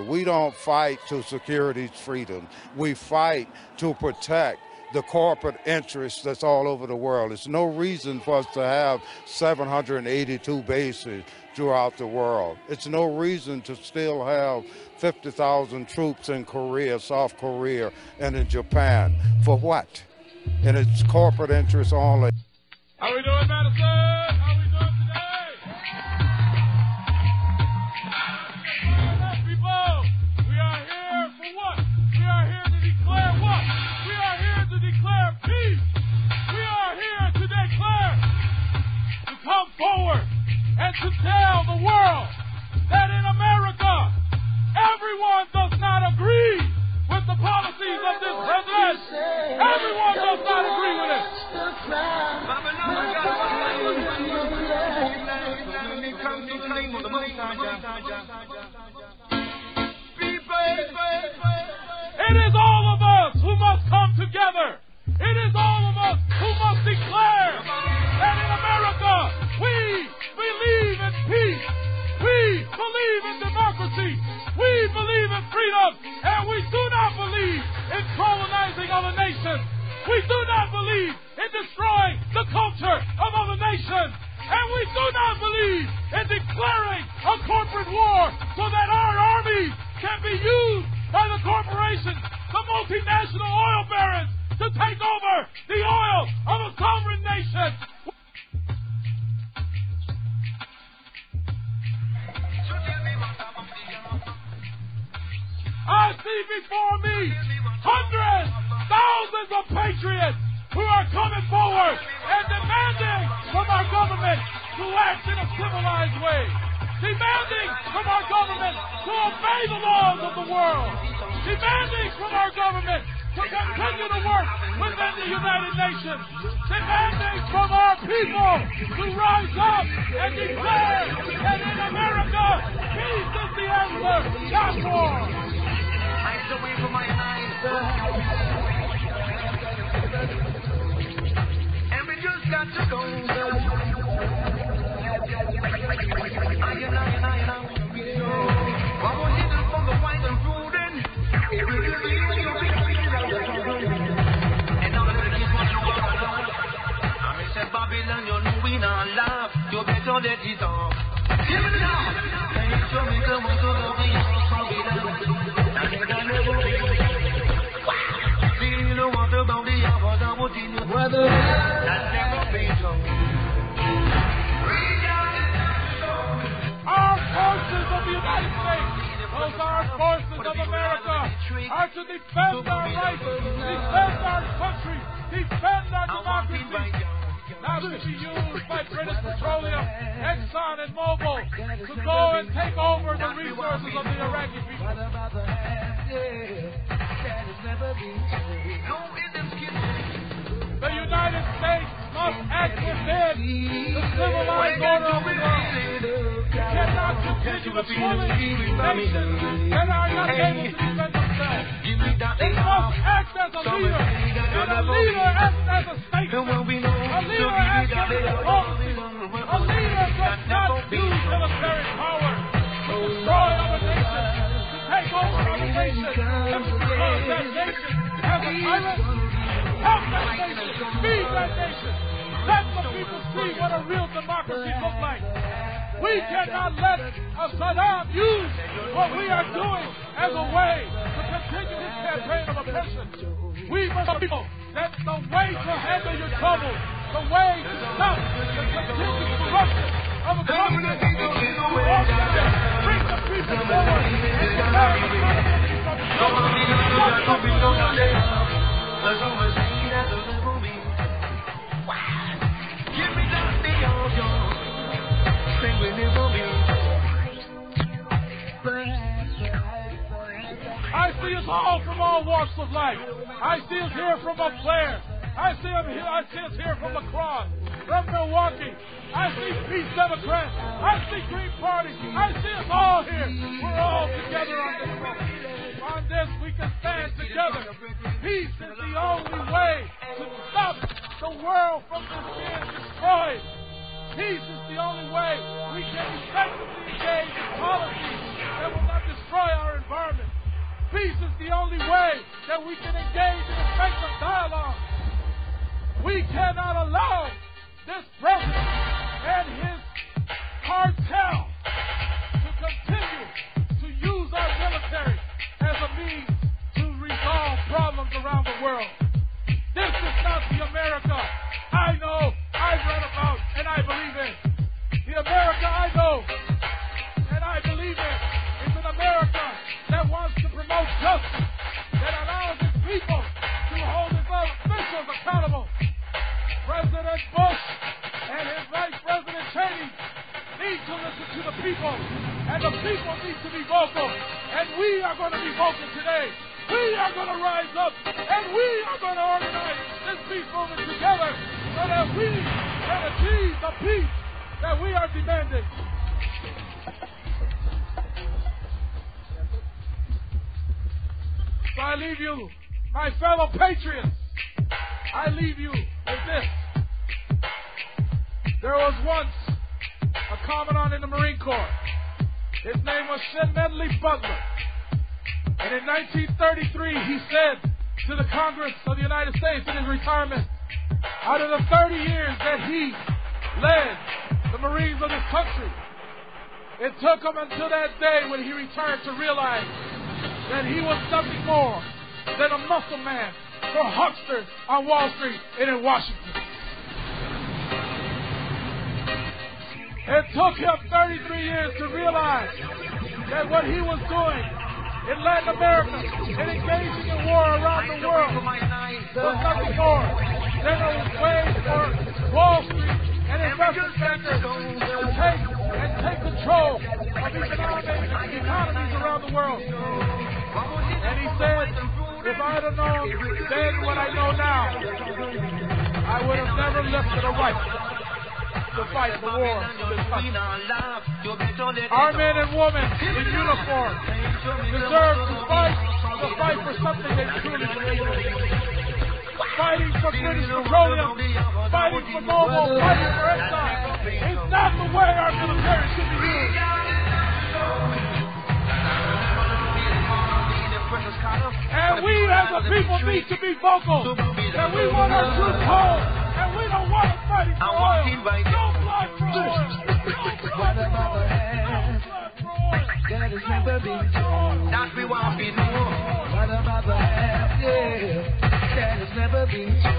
We don't fight to secure these freedoms. We fight to protect the corporate interests that's all over the world. There's no reason for us to have 782 bases throughout the world. It's no reason to still have 50,000 troops in Korea, South Korea, and in Japan. For what? And it's corporate interests only. How are we doing, Madison? Forward and to tell the world that in America, everyone does not agree with the policies of this president. Everyone does not agree with it. It is all of us who must come together. It is all of us who must declare not believe in declaring a corporate war so that our armies can be used by the corporations, the multinational oil barons, to take over the oil of a sovereign nation. I see before me hundreds, thousands of patriots who are coming forward and demanding from our government to act in a civilized way. Demanding from our government to obey the laws of the world. Demanding from our government to continue to work within the United Nations. Demanding from our people to rise up and declare that in America, peace is the answer, not war. From my defend our rights, defend our country, defend our democracy. Not to be used by British Petroleum, Exxon, and Mobil to go and take over the resources of the Iraqi people. The United States must act within the civilized order of the world. We cannot continue to bully nations that are not able to defend themselves. It must act as a leader, and a leader acts as a statesman. A leader acts as a diplomacy. A leader does not use military power to destroy other nations, to take over other nations, and to destroy that nation as a tyrant. Help that nation. Feed that nation. Let the people see what a real democracy looks like. We cannot let a Saddam use what we are doing as a way continue his campaign of oppression. We must know that the way to handle your troubles, the way to stop the continued corruption of a government. Is to organize, bring the people forward, I see us all from all walks of life. I see us here from Eau Claire. I see us here. I see us here from La Crosse, from Milwaukee. I see Peace Democrats. I see Green Party. I see us all here. We're all together on this. On this, we can stand together. Peace is the only way to stop the world from being destroyed. Peace is the only way we can effectively engage in policies that will not destroy our that we can engage in a effective dialogue. We cannot allow this president and his cartel are going to be vocal today. We are going to rise up, and we are going to organize this peace movement together so that we can achieve the peace that we are demanding. So I leave you, my fellow patriots, I leave you with this. There was once a commandant in the Marine Corps. His name was Smedley Butler. And in 1933, he said to the Congress of the United States in his retirement, out of the 30 years that he led the Marines of this country, it took him until that day when he retired to realize that he was nothing more than a muscle man for hucksters on Wall Street and in Washington. It took him 33 years to realize that what he was doing in Latin America and engaging in war around the world was nothing more than a way for Wall Street and investment bankers to take and take control of economic economies around the world. And he said, if I had known then what I know now, I would have never lifted a rifle to fight the war for this country. Our men and women in uniform deserve to fight, to fight for something they truly believe in. Fighting for British petroleum, fighting for Mobil, fighting for Exxon. It's not the way our military should be used. And we as a people need to be vocal. And we want our troops home. Don't want blood for oil. No blood for oil. That has never been. That we to. What about the? Yeah. That has never been told.